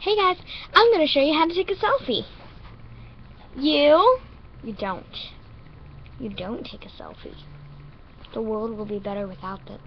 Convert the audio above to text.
Hey guys, I'm going to show you how to take a selfie. You, you don't. You don't take a selfie. The world will be better without it.